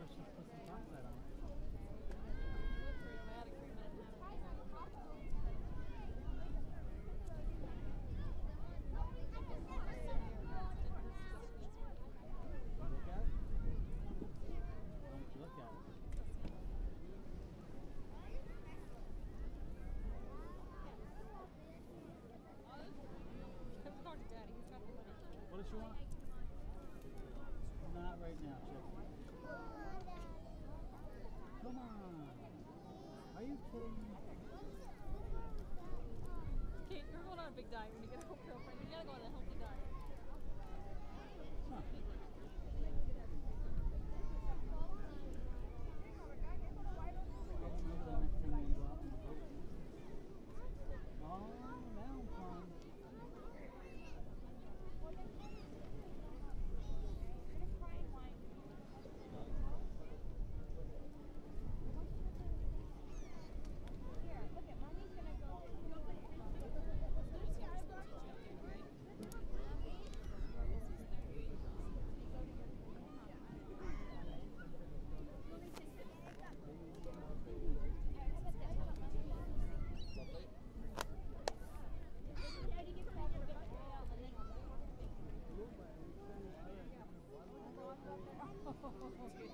You. What does she want? Not right now, Chip. Come on. Are you kidding me? Kate, you're going on a big diet when you get a girlfriend. You gotta go on a healthy diet. Huh. Okay.